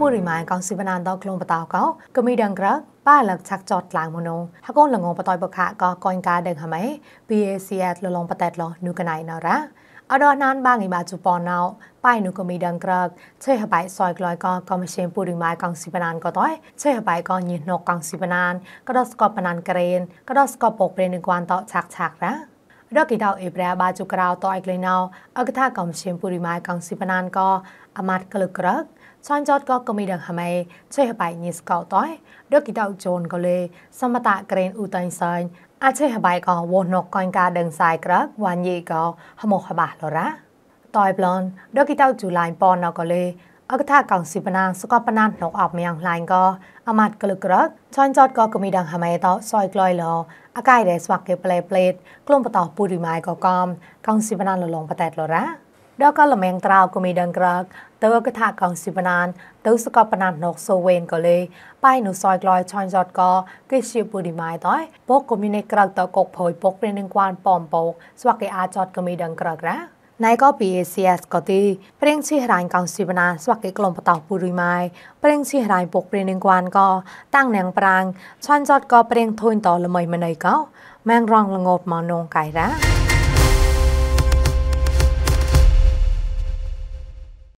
ពូរីម៉ៃកងស៊ីបណានតក្លងបតោកោកមីដងក្រប៉ាលកឆាក់ចតឡើងមនោហកូនលងបតយបខកកនកាដេងហម៉េ PACS លលងបតែតលនូកណៃណរ៉ាអដណានបាងីបាជប៉ុនណៅប៉ៃនូកមីដងក្រឆេហបៃសយក្លយកកមសិនពូរីម៉ៃកងស៊ីបណានក៏តយឆេហបៃកញិណកកងស៊ីបណានក៏ដស្កបបណានក្រេនក៏ដស្កបពកព្រេនឹងគួនតឆាក់ឆាក់រ៉ា រកីតោអេប្រាបាជុក្រៅតអៃក្លេណៅអកថាកំឈិមពុរីម៉ៃកងស៊ីបណានក៏អាម៉ាត់ក្លឹក្រកសានចតក៏កមីដងហម៉េឆេហបៃញីស្កោតយរកីតោជូនក៏លេសមតក្រេនអ៊ូតៃសាញ់អាឆេហបៃក៏វោណកកនកាដឹងសាយក្រកវ៉ាញីក៏ហមោហបាឡរ៉ាតយប្លនរកីតោជូឡៃប៉នក៏លេ អកថាកងស៊ីបណាសកបណានណកអបមយ៉ាងឡៃក៏អាម៉ាត់ក្លឹក្រកឆានចតក៏កមីដងហម៉េតសយក្លយលអកាយរេស្វាក់គេប្លេប្លេតក្លុំបតោពូរីម៉ៃក៏កំកងស៊ីបណានលលងបតែតលរ៉ាដកលមែងត្រៅក៏មីដងក្រកទៅកថាកងស៊ីបណានទៅសកបណានណកសូវេនក៏លេប៉ៃនុសយក្លយឆានចតក៏គេជាពូរីម៉ៃតោពកកុំនីក្រកតកកភយពកព្រៀននឹងគួនប៉ំពកស្វាក់គេអាចតក៏មីដងក្រករ៉ា ណៃក៏ PACS ក៏ទីព្រៀងឈីរាញ់កងស៊ីបណាស្វាក់គេក្លំបតោពូរីម៉ៃព្រៀងឈីរាញ់ពុកព្រៀងនឹងគួនក៏តាំងនាងប្រាំងឆាន់ចតក៏ព្រៀងធុញតល្មៃម្នៃក៏ម៉ាំងរងល្ងប់មកនងកៃរ៉ា